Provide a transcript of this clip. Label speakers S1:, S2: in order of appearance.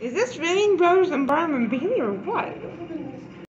S1: Is this really Brothers and Barnum and Bailey or what?